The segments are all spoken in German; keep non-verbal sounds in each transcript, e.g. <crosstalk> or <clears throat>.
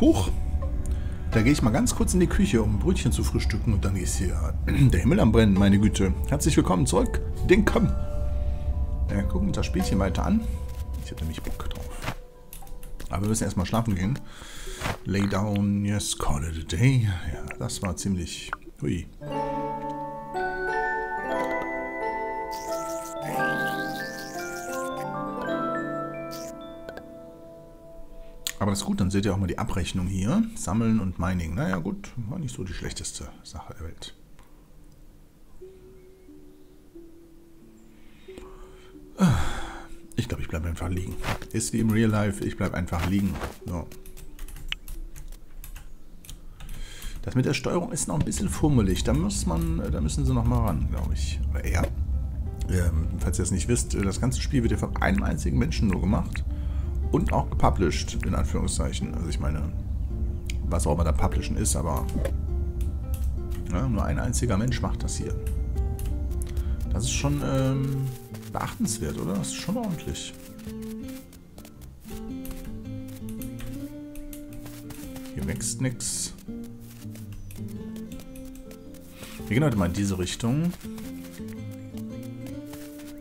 Huch. Da gehe ich mal ganz kurz in die Küche, um ein Brötchen zu frühstücken und dann ist hier <clears throat> der Himmel am Brennen, meine Güte. Herzlich willkommen zurück. Den komm. Ja, gucken uns das Spielchen weiter an. Ich hätte nämlich Bock drauf. Aber wir müssen erstmal schlafen gehen. Lay down, yes, call it a day. Ja, das war ziemlich... Hui. Aber ist gut, dann seht ihr auch mal die Abrechnung hier. Sammeln und Mining. Naja gut, war nicht so die schlechteste Sache der Welt. Ich glaube, ich bleibe einfach liegen. Ist wie im Real Life, ich bleibe einfach liegen. So. Das mit der Steuerung ist noch ein bisschen fummelig. Da muss man, da müssen sie noch mal ran, glaube ich. Oder eher. Ähm, falls ihr es nicht wisst, das ganze Spiel wird ja von einem einzigen Menschen nur gemacht und auch gepublished, in Anführungszeichen. Also ich meine, was auch immer da publishen ist, aber ja, nur ein einziger Mensch macht das hier. Das ist schon ähm, beachtenswert, oder? Das ist schon ordentlich. Hier wächst nichts. Wir gehen heute mal in diese Richtung.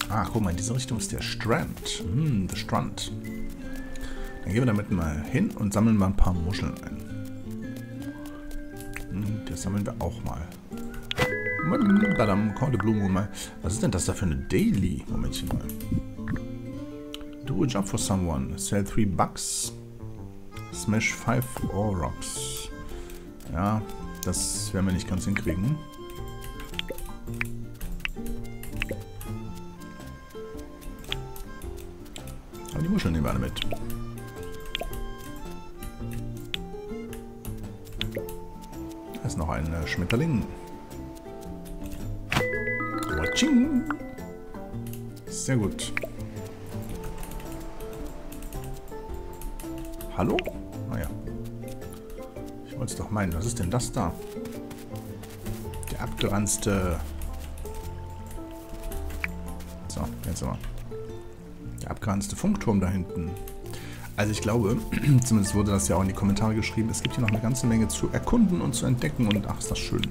Ah, guck mal, in diese Richtung ist der Strand. Hm, der Strand. Dann gehen wir damit mal hin und sammeln mal ein paar Muscheln ein. Hm, das sammeln wir auch mal. Badam, Blumen mal. Was ist denn das da für eine Daily? Momentchen mal. Do a job for someone. Sell 3 bucks. Smash 5 Ore Rocks. Ja, das werden wir nicht ganz hinkriegen. Aber die Muscheln nehmen wir alle mit. Noch ein äh, Schmetterling. Watching. Sehr gut. Hallo? Naja. Ah, ich wollte es doch meinen. Was ist denn das da? Der abgeranzte... So, jetzt aber. Der abgeranzte Funkturm da hinten. Also ich glaube, <clears throat> zumindest wurde das ja auch in die Kommentare geschrieben, es gibt hier noch eine ganze Menge zu erkunden und zu entdecken und ach, ist das schön.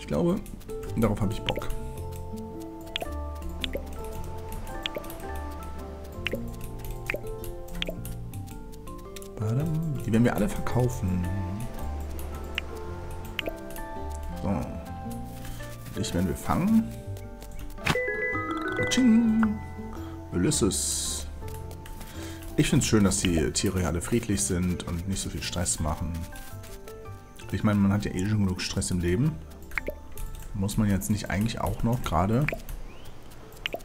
Ich glaube, darauf habe ich Bock. Die werden wir alle verkaufen. So. Dich werden wir fangen. Ching. Ulysses. Ich finde es schön, dass die Tiere ja alle friedlich sind und nicht so viel Stress machen. Ich meine, man hat ja eh schon genug Stress im Leben. Muss man jetzt nicht eigentlich auch noch gerade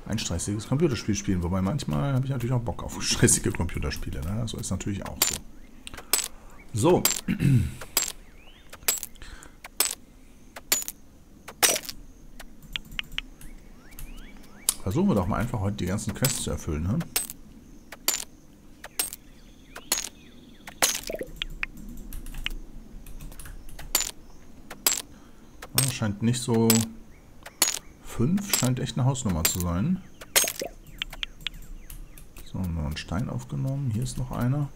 ein stressiges Computerspiel spielen. Wobei manchmal habe ich natürlich auch Bock auf <laughs> stressige Computerspiele. Ne? So ist natürlich auch so. So. <clears throat> Versuchen wir doch mal einfach heute die ganzen Quests zu erfüllen. Ne? Scheint nicht so... 5 scheint echt eine Hausnummer zu sein. So, noch einen Stein aufgenommen. Hier ist noch einer.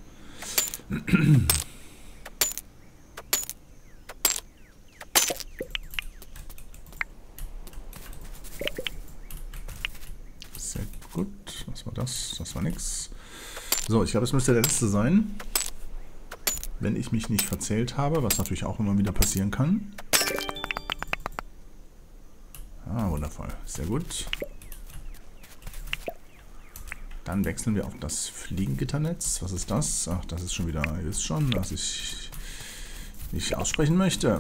Sehr gut. Was war das? Das war nix. So, ich glaube, es müsste der letzte sein. Wenn ich mich nicht verzählt habe, was natürlich auch immer wieder passieren kann. Ah, wundervoll. Sehr gut. Dann wechseln wir auf das Fliegengitternetz. Was ist das? Ach, das ist schon wieder, ihr wisst schon, was ich nicht aussprechen möchte. <clears throat>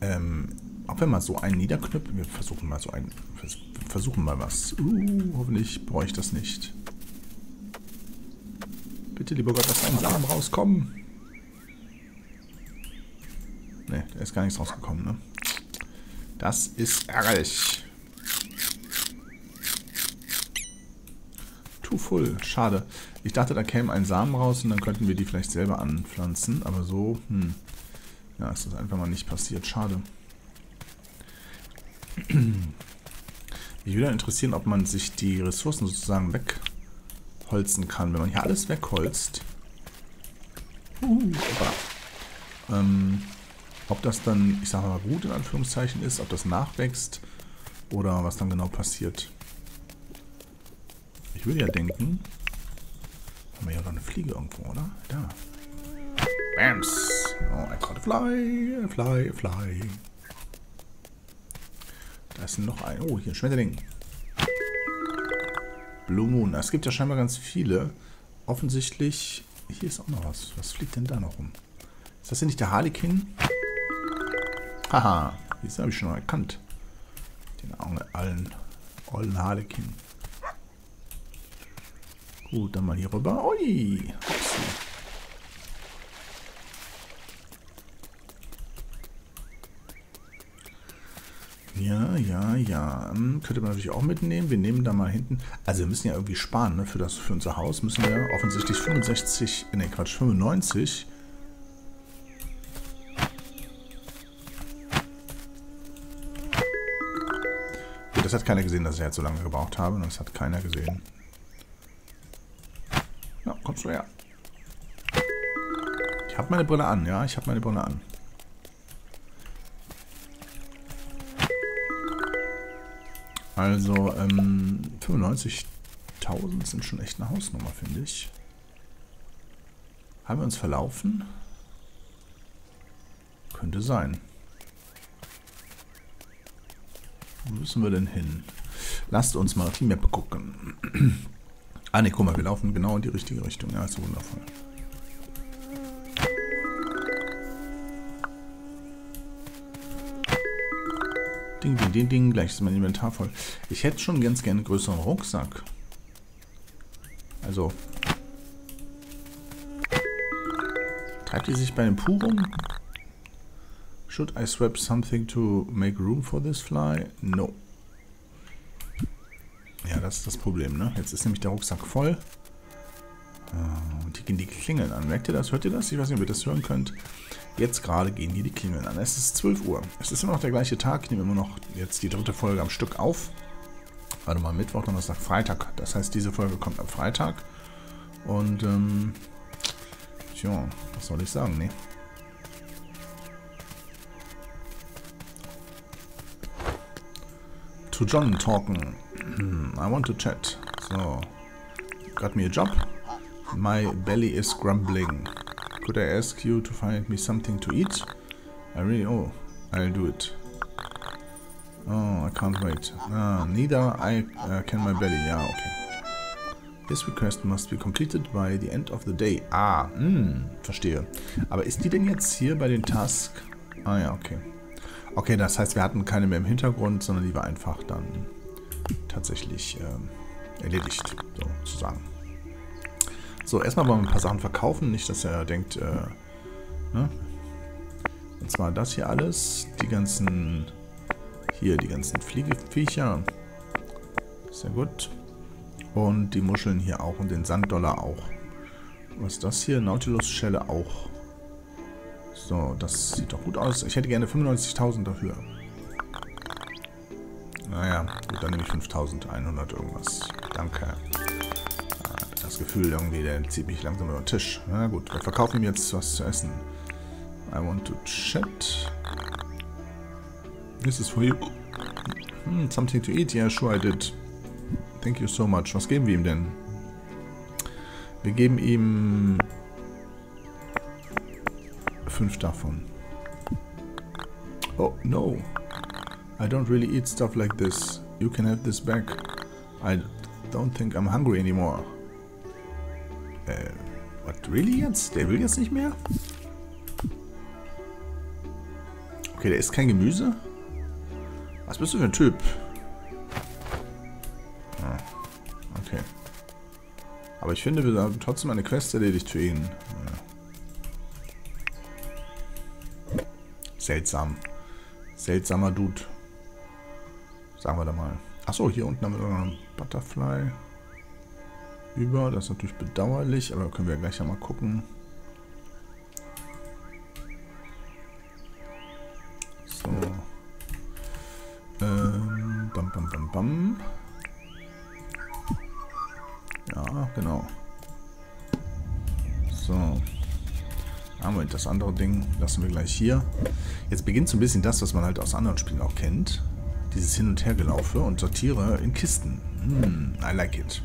ähm, ob wir mal so einen niederknüpfen, wir versuchen mal so einen, versuchen mal was. Uh, hoffentlich brauche ich das nicht. Bitte, lieber Gott, lass einen Samen rauskommen. Ne, ist gar nichts rausgekommen, ne? Das ist ärgerlich. Too full. Schade. Ich dachte, da käme ein Samen raus und dann könnten wir die vielleicht selber anpflanzen. Aber so, hm. Ja, ist das einfach mal nicht passiert. Schade. Mich würde interessieren, ob man sich die Ressourcen sozusagen weg holzen kann. Wenn man hier alles wegholzt. Uh, ähm, ob das dann, ich sage mal gut in Anführungszeichen ist, ob das nachwächst oder was dann genau passiert. Ich würde ja denken, haben wir ja noch eine Fliege irgendwo, oder? Da. Bams. Oh, I caught fly, fly, fly. Da ist noch ein. Oh, hier ein Schmetterling. Blue Moon. Es gibt ja scheinbar ganz viele. Offensichtlich. Hier ist auch noch was. Was fliegt denn da noch rum? Ist das hier nicht der Harlekin? Haha. Das habe ich schon erkannt. Den allen, allen Harlekin. Gut, dann mal hier rüber. Ui. Upsi. Ja, ja, ja. Hm, könnte man natürlich auch mitnehmen. Wir nehmen da mal hinten. Also wir müssen ja irgendwie sparen, ne? Für, das, für unser Haus müssen wir offensichtlich 65, ne Quatsch, 95. das hat keiner gesehen, dass ich jetzt so lange gebraucht habe. Das hat keiner gesehen. Ja, kommst du her. Ich habe meine Brille an, ja, ich habe meine Brille an. Also, ähm, 95.000 sind schon echt eine Hausnummer, finde ich. Haben wir uns verlaufen? Könnte sein. Wo müssen wir denn hin? Lasst uns mal auf die Map gucken. <clears throat> ah ne, guck mal, wir laufen genau in die richtige Richtung. Ja, ist wundervoll. Ding, ding, ding, ding. Gleich ist mein Inventar voll. Ich hätte schon ganz gerne einen größeren Rucksack. Also. Treibt die sich bei dem Puh rum? Should I swap something to make room for this fly? No. Ja, das ist das Problem, ne? Jetzt ist nämlich der Rucksack voll. Ah, und hier gehen die Klingeln an. Merkt ihr das? Hört ihr das? Ich weiß nicht, ob ihr das hören könnt. Jetzt gerade gehen hier die Klingeln an. Es ist 12 Uhr. Es ist immer noch der gleiche Tag. Ich nehme immer noch jetzt die dritte Folge am Stück auf. Warte mal, Mittwoch, Donnerstag, Freitag. Das heißt, diese Folge kommt am Freitag. Und, ähm, tja, was soll ich sagen, ne? To John talking. I want to chat. So. Got me a job? My belly is grumbling. Could I ask you to find me something to eat? I really... Oh, I'll do it. Oh, I can't wait. Ah, neither I uh, can my belly. Yeah, okay. This request must be completed by the end of the day. Ah, hm, verstehe. Aber ist die denn jetzt hier bei den Task? Ah ja, okay. Okay, das heißt, wir hatten keine mehr im Hintergrund, sondern die war einfach dann tatsächlich ähm, erledigt, sozusagen. So, erstmal wollen wir ein paar Sachen verkaufen. Nicht, dass er denkt, äh, ne? Und zwar das hier alles. Die ganzen, hier, die ganzen Fliegeviecher. Sehr gut. Und die Muscheln hier auch und den Sanddollar auch. Was ist das hier? Nautilus-Schelle auch. So, das sieht doch gut aus. Ich hätte gerne 95.000 dafür. Naja, gut, dann nehme ich 5.100 irgendwas. Danke das Gefühl irgendwie, der zieht mich langsam über den Tisch. Na gut, wir verkaufen ihm jetzt was zu essen. I want to chat. This is for you. Hmm, something to eat? Yeah, sure I did. Thank you so much. Was geben wir ihm denn? Wir geben ihm fünf davon. Oh, no. I don't really eat stuff like this. You can have this back. I don't think I'm hungry anymore. Äh, what, really jetzt? Der will jetzt nicht mehr? Okay, der isst kein Gemüse? Was bist du für ein Typ? Ah, okay. Aber ich finde, wir haben trotzdem eine Quest erledigt für ihn. Seltsam. Seltsamer Dude. Sagen wir da mal. Achso, hier unten haben wir noch einen Butterfly über. Das ist natürlich bedauerlich, aber können wir gleich ja mal gucken. So. Ähm, bam, bam, bam, bam. Ja, genau. So. Moment, das andere Ding lassen wir gleich hier. Jetzt beginnt so ein bisschen das, was man halt aus anderen Spielen auch kennt. Dieses Hin- und Hergelaufe und sortiere in Kisten. Hm, I like it.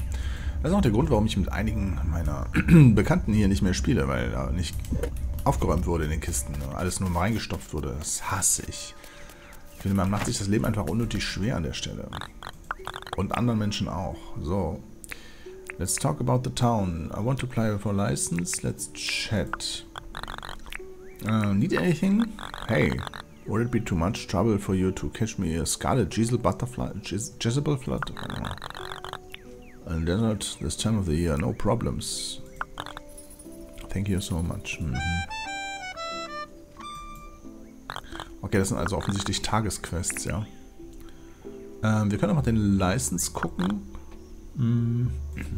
Das ist auch der Grund, warum ich mit einigen meiner <clears throat> Bekannten hier nicht mehr spiele, weil da nicht aufgeräumt wurde in den Kisten. Alles nur mal reingestopft wurde. Das hasse ich. Ich finde, man macht sich das Leben einfach unnötig schwer an der Stelle. Und anderen Menschen auch. So. Let's talk about the town. I want to apply for license. Let's chat. Uh, need anything? Hey, would it be too much trouble for you to catch me a scarlet Jezebel butterfly, Jezebel flood? A desert this time of the year, no problems. Thank you so much. Mhm. Okay, das sind also offensichtlich Tagesquests, ja. Ähm, wir können auch mal den License gucken. Mhm.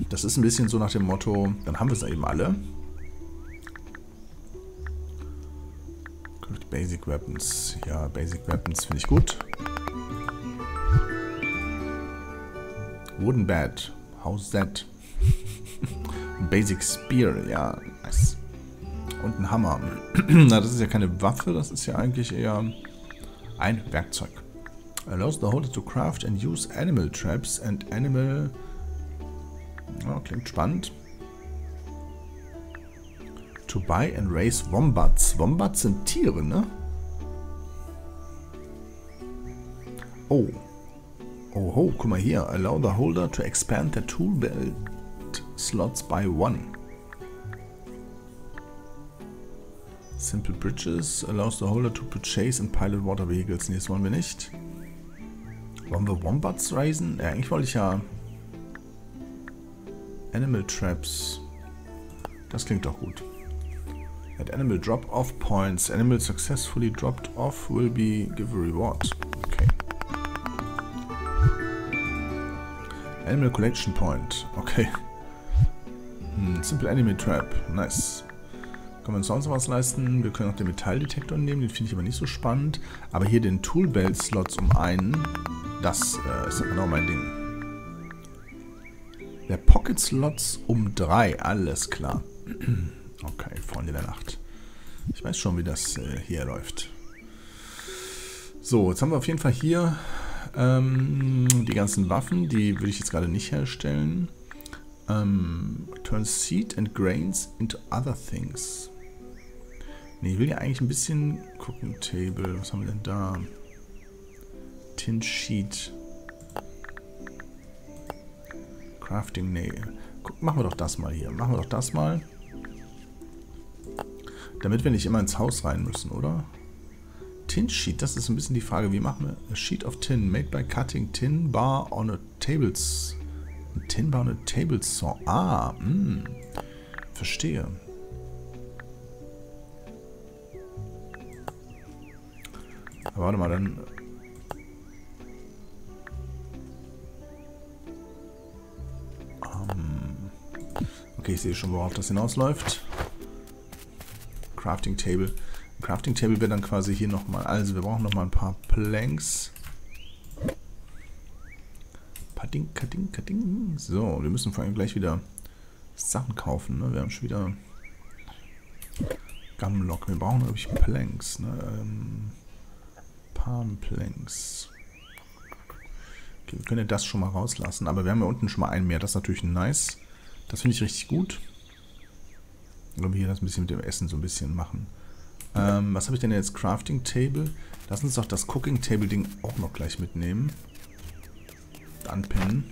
Das ist ein bisschen so nach dem Motto, dann haben wir es eben alle. Basic Weapons. Ja, Basic Weapons finde ich gut. Wooden Bed. How's that? <laughs> Basic Spear. Ja, nice. Und ein Hammer. <clears throat> Na, das ist ja keine Waffe, das ist ja eigentlich eher ein Werkzeug. Allows the holder to craft and use animal traps and animal... Ja, klingt spannend. To buy and raise Wombats. Wombats sind Tiere, ne? Oh. Oh, oh, guck mal hier. Allow the holder to expand the tool belt slots by one. Simple Bridges allows the holder to purchase and pilot water vehicles. Nee, das wollen wir nicht. Wollen wir Wombats raisen? Ja, eigentlich wollte ich ja Animal Traps. Das klingt doch gut. At animal drop-off points, animal successfully dropped off will be give a reward. Okay. Animal collection point. Okay. Hm, simple animal trap. Nice. Können wir uns sonst was leisten? Wir können auch den Metalldetektor nehmen, den finde ich aber nicht so spannend. Aber hier den Toolbelt-Slots um einen, das äh, ist genau mein Ding. Der Pocket-Slots um drei, alles klar. <clears throat> Okay, Freunde der Nacht. Ich weiß schon, wie das äh, hier läuft. So, jetzt haben wir auf jeden Fall hier ähm, die ganzen Waffen. Die will ich jetzt gerade nicht herstellen. Ähm, turn seed and grains into other things. Ne, ich will ja eigentlich ein bisschen Cooking Table. Was haben wir denn da? Tin Sheet. Crafting. Guck, machen wir doch das mal hier. Machen wir doch das mal. Damit wir nicht immer ins Haus rein müssen, oder? Tin Sheet, das ist ein bisschen die Frage. Wie machen wir? A sheet of tin made by cutting tin bar on a tables. Tin bar on a table saw. Ah. Hm. Verstehe. Aber warte mal, dann... Um, okay, ich sehe schon, worauf das hinausläuft. Crafting Table. Crafting Table wäre dann quasi hier nochmal. Also wir brauchen nochmal ein paar Planks. Pading, kading, kading. So, wir müssen vor allem gleich wieder Sachen kaufen. Ne? Wir haben schon wieder Gumlock. Wir brauchen, glaube ich, Planks. Ne? Ähm, Palm Planks. Okay, wir können ja das schon mal rauslassen. Aber wir haben ja unten schon mal einen mehr. Das ist natürlich nice. Das finde ich richtig gut. Wir hier das ein bisschen mit dem Essen so ein bisschen machen. Ähm, was habe ich denn jetzt? Crafting Table. Lass uns doch das Cooking Table Ding auch noch gleich mitnehmen. Anpinnen.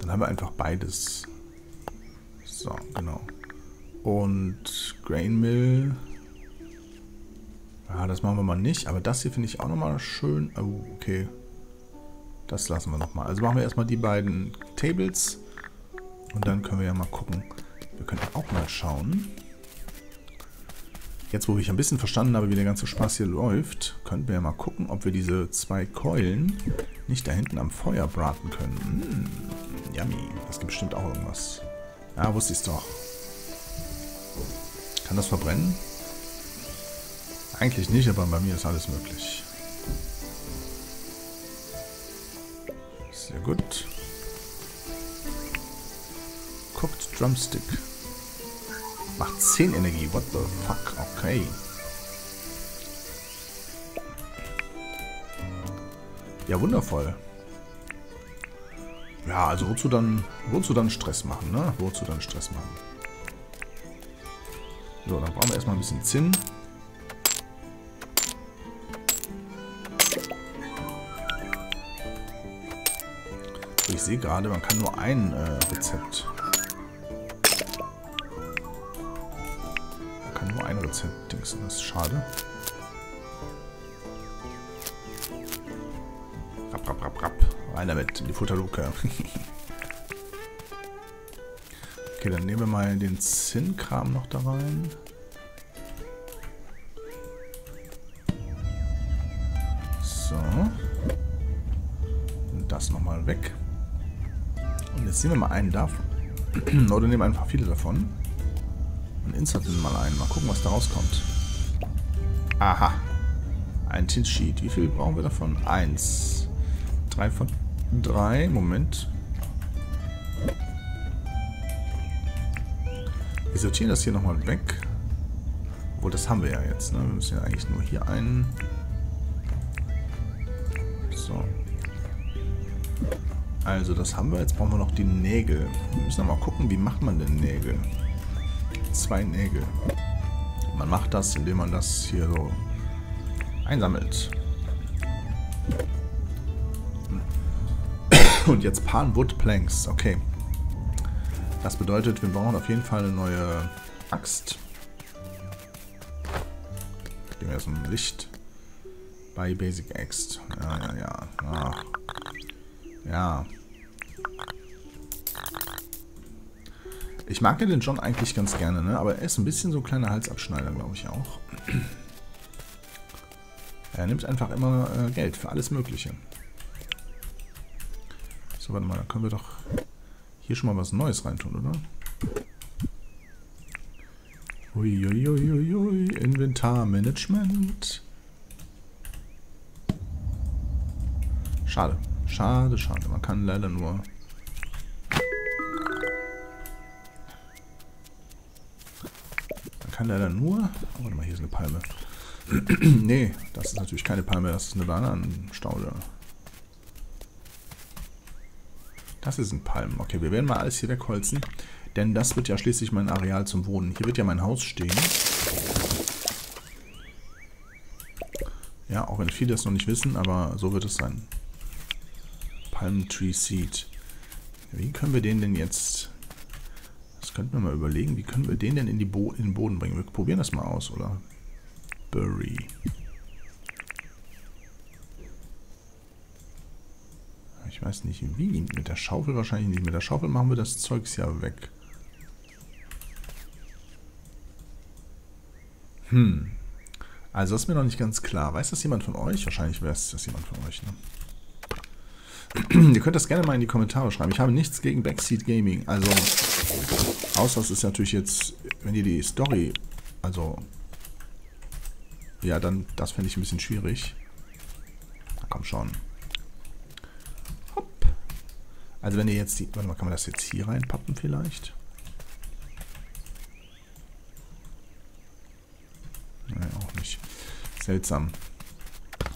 Dann haben wir einfach beides. So, genau. Und Grain Mill. Ja, das machen wir mal nicht. Aber das hier finde ich auch nochmal schön. Oh, okay. Das lassen wir nochmal. Also machen wir erstmal die beiden Tables. Und dann können wir ja mal gucken, wir können auch mal schauen. Jetzt, wo ich ein bisschen verstanden habe, wie der ganze Spaß hier läuft, könnten wir ja mal gucken, ob wir diese zwei Keulen nicht da hinten am Feuer braten können. Mmh, yummy. Das gibt bestimmt auch irgendwas. Ja, wusste ich es doch. Kann das verbrennen? Eigentlich nicht, aber bei mir ist alles möglich. Sehr gut. Cooked Drumstick. Macht 10 Energie. What the fuck? Okay. Ja, wundervoll. Ja, also wozu dann, wozu dann Stress machen, ne? Wozu dann Stress machen? So, dann brauchen wir erstmal ein bisschen Zinn. Ich sehe gerade, man kann nur ein äh, Rezept. Das ist schade. Rapp, rapp, rapp, rapp. Rein damit, in die Futterluke. <laughs> okay, dann nehmen wir mal den Zinnkram noch da rein. So. Und das nochmal weg. Und jetzt nehmen wir mal einen davon. <clears throat> Oder nehmen einfach viele davon. Und inserten mal einen. Mal gucken, was da rauskommt. Aha. Ein Tint-Sheet. Wie viel brauchen wir davon? Eins. Drei von drei. Moment. Wir sortieren das hier nochmal weg. Obwohl, das haben wir ja jetzt. Ne? Wir müssen ja eigentlich nur hier einen... So. Also, das haben wir. Jetzt brauchen wir noch die Nägel. Wir müssen mal gucken, wie macht man denn Nägel? Zwei Nägel. Man macht das, indem man das hier so einsammelt. Und jetzt Pan Wood Planks. Okay. Das bedeutet, wir brauchen auf jeden Fall eine neue Axt. Gehen wir erstmal Licht. Bei Basic Axt. Ja, ja, ja. Ach. Ja. Ich mag ja den John eigentlich ganz gerne, ne? Aber er ist ein bisschen so ein kleiner Halsabschneider, glaube ich auch. Er nimmt einfach immer äh, Geld für alles Mögliche. So, warte mal, dann können wir doch hier schon mal was Neues reintun, oder? Uiuiuiui, Inventarmanagement. Schade. Schade, schade. Man kann leider nur... kann leider nur... Oh, warte mal, hier ist eine Palme. <clears throat> nee, das ist natürlich keine Palme, das ist eine Bananenstaude. Das ist ein Palm. Okay, wir werden mal alles hier wegholzen. Denn das wird ja schließlich mein Areal zum Wohnen. Hier wird ja mein Haus stehen. Ja, auch wenn viele das noch nicht wissen, aber so wird es sein. Palm Tree Seed. Wie können wir den denn jetzt... Könnten wir mal überlegen. Wie können wir den denn in, die Bo in den Boden bringen? Wir probieren das mal aus, oder? Bury. Ich weiß nicht wie. Mit der Schaufel wahrscheinlich nicht. Mit der Schaufel machen wir das Zeugs ja weg. Hm. Also das ist mir noch nicht ganz klar. Weiß das jemand von euch? Wahrscheinlich wäre es das jemand von euch, ne? Ihr könnt das gerne mal in die Kommentare schreiben. Ich habe nichts gegen Backseat Gaming. Also, außer es ist natürlich jetzt, wenn ihr die Story, also, ja, dann, das fände ich ein bisschen schwierig. Na komm schon. Hopp. Also wenn ihr jetzt die, warte mal, kann man das jetzt hier reinpappen vielleicht? Nein, auch nicht. Seltsam.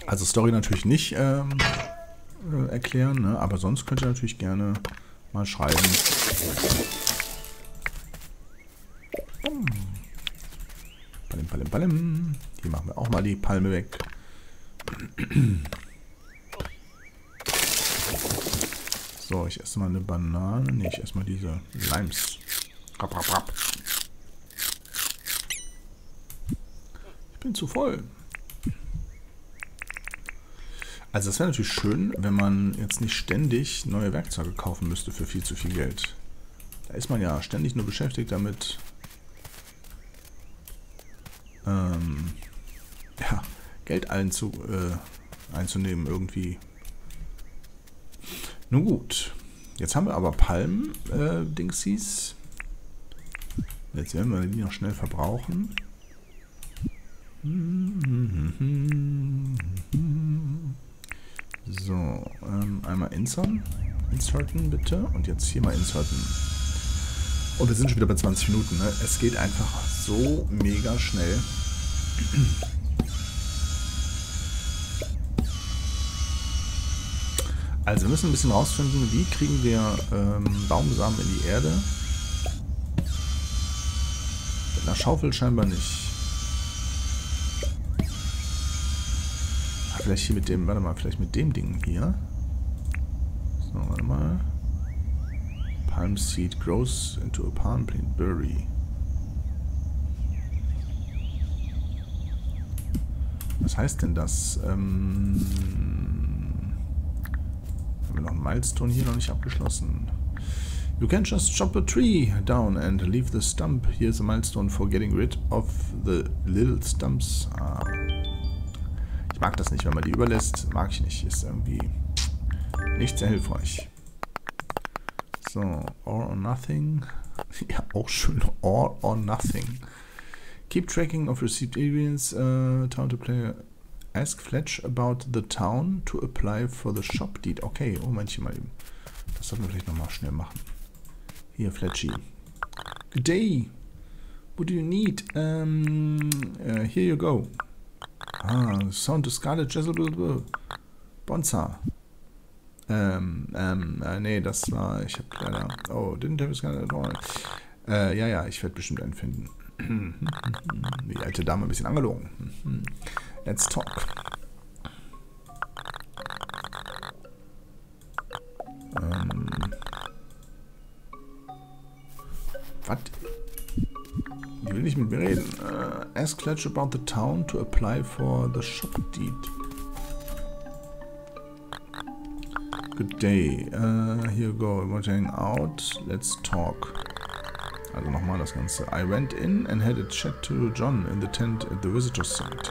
Also Story natürlich nicht, ähm, äh, erklären, ne? aber sonst könnt ihr natürlich gerne mal schreiben. Palim, palim, palim. Hier machen wir auch mal die Palme weg. So, ich esse mal eine Banane. Ne, ich esse mal diese Limes. Rapp, rapp, rapp. Ich bin zu voll. Also das wäre natürlich schön, wenn man jetzt nicht ständig neue Werkzeuge kaufen müsste für viel zu viel Geld. Da ist man ja ständig nur beschäftigt damit, ähm, ja, Geld einzu, äh, einzunehmen irgendwie. Nun gut. Jetzt haben wir aber Palm-Dingsies. Äh, jetzt werden wir die noch schnell verbrauchen. So, ähm, einmal insern. Inserten bitte. Und jetzt hier mal inserten. Und wir sind schon wieder bei 20 Minuten. Ne? Es geht einfach so mega schnell. Also wir müssen ein bisschen rausfinden, wie kriegen wir ähm, Baumsamen in die Erde. Mit einer Schaufel scheinbar nicht. Vielleicht hier mit dem, warte mal, vielleicht mit dem Ding hier. So, warte mal. Palm seed grows into a palm plant berry. Was heißt denn das? Ähm, haben wir noch einen Milestone hier noch nicht abgeschlossen? You can just chop a tree down and leave the stump. Here's a milestone for getting rid of the little stumps. Ah. Ich mag das nicht, wenn man die überlässt. Mag ich nicht. Ist irgendwie nicht sehr hilfreich. So, all or nothing. <laughs> ja, auch schön. All or nothing. Keep tracking of received evidence. Uh, town to play. Ask Fletch about the town to apply for the shop deed. Okay, oh manchmal eben. Das sollten wir vielleicht nochmal schnell machen. Hier, Fletchy. Good day. What do you need? Um, uh, here you go. Ah, Sound to Scarlet Jezebel Bonza. Ähm, ähm, äh, nee, das war, ich hab leider, oh, didn't have Scarlet Äh, ja, ja, ich werde bestimmt einen finden. Die alte Dame ein bisschen angelogen. Let's talk. Ähm. Was? Will nicht mit mir reden. Uh, ask Fletch about the town to apply for the shop deed. Good day. Uh, here you go. We want to hang out. Let's talk. Also nochmal das Ganze. I went in and had a chat to John in the tent at the visitor site.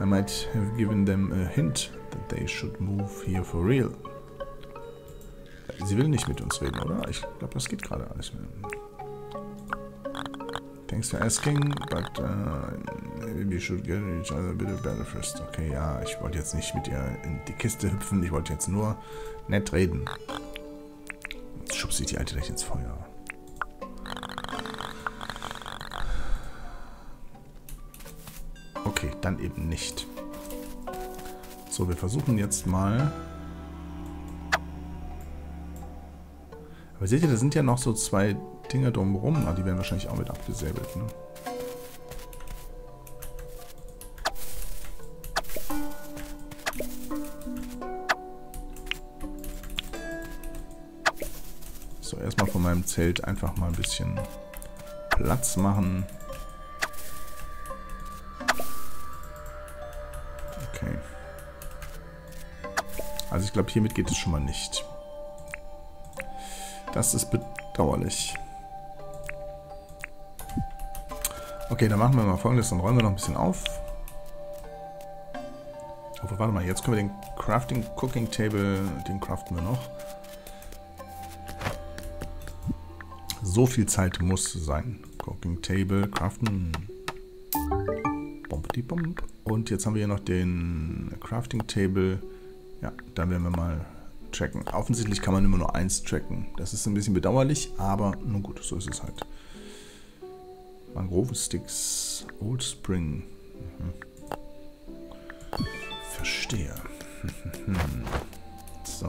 I might have given them a hint that they should move here for real. Sie will nicht mit uns reden, oder? Ich glaube, das geht gerade alles. Thanks for asking, but uh, maybe we should get each other a bit better first. Okay, ja, ich wollte jetzt nicht mit ihr in die Kiste hüpfen, ich wollte jetzt nur nett reden. Jetzt schubst sich die Alte gleich ins Feuer. Okay, dann eben nicht. So, wir versuchen jetzt mal... Aber seht ihr, da sind ja noch so zwei Dinger drumherum. Ah, die werden wahrscheinlich auch mit abgesäbelt, ne? So, erstmal von meinem Zelt einfach mal ein bisschen Platz machen. Okay. Also ich glaube, hiermit geht es schon mal nicht. Das ist bedauerlich. Okay, dann machen wir mal folgendes. Dann räumen wir noch ein bisschen auf. Aber warte mal, jetzt können wir den Crafting Cooking Table, den craften wir noch. So viel Zeit muss sein. Cooking Table, craften. Und jetzt haben wir hier noch den Crafting Table. Ja, da werden wir mal tracken. Offensichtlich kann man immer nur eins tracken. Das ist ein bisschen bedauerlich, aber nun gut, so ist es halt. Mangrovensticks, Old Spring. Mhm. Verstehe. <laughs> so.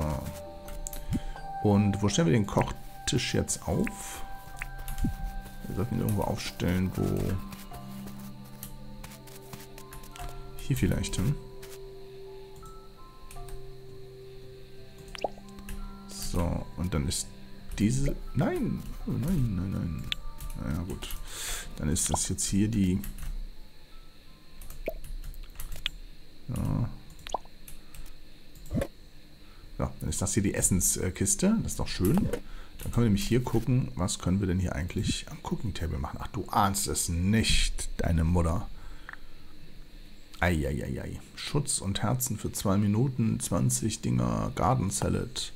Und wo stellen wir den Kochtisch jetzt auf? Wir sollten ihn irgendwo aufstellen, wo... Hier vielleicht, hm? So, und dann ist diese... Nein! Oh, nein, nein, nein. Gut. Dann ist das jetzt hier die... Ja. ja, dann ist das hier die Essenskiste. Das ist doch schön. Dann können wir nämlich hier gucken, was können wir denn hier eigentlich am Cooking Table machen. Ach, du ahnst es nicht, deine Mutter. Eieiei. Schutz und Herzen für zwei Minuten, 20 Dinger, Garden Salad.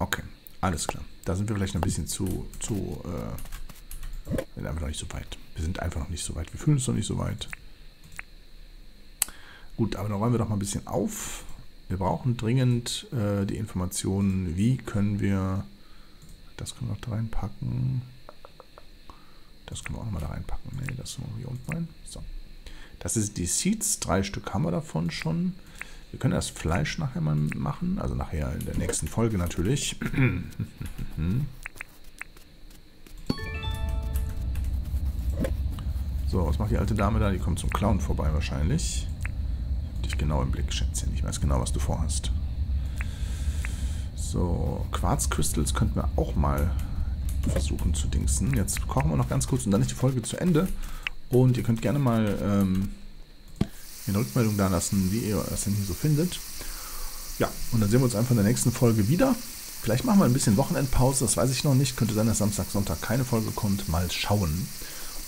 Okay, alles klar. Da sind wir vielleicht noch ein bisschen zu, zu äh, wir sind einfach noch nicht so weit. Wir sind einfach noch nicht so weit. Wir fühlen uns noch nicht so weit. Gut, aber dann räumen wir doch mal ein bisschen auf. Wir brauchen dringend äh, die Informationen, wie können wir Das können wir noch da reinpacken. Das können wir auch nochmal da reinpacken. Ne, das machen wir hier unten rein. So. Das ist die Seeds. Drei Stück haben wir davon schon. Wir können das Fleisch nachher mal machen. Also nachher in der nächsten Folge natürlich. <clears throat> So, was macht die alte Dame da? Die kommt zum Clown vorbei wahrscheinlich. Dich genau im Blick, Schätzchen. Ich weiß genau, was du vorhast. So, Quarzcrystals könnten wir auch mal versuchen zu dingsen. Jetzt kochen wir noch ganz kurz und dann ist die Folge zu Ende. Und ihr könnt gerne mal ähm, eine Rückmeldung da lassen, wie ihr das denn hier so findet. Ja, und dann sehen wir uns einfach in der nächsten Folge wieder. Vielleicht machen wir ein bisschen Wochenendpause, das weiß ich noch nicht. Könnte sein, dass Samstag, Sonntag keine Folge kommt. Mal schauen.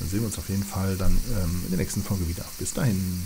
Dann sehen wir uns auf jeden Fall dann ähm, in der nächsten Folge wieder. Bis dahin.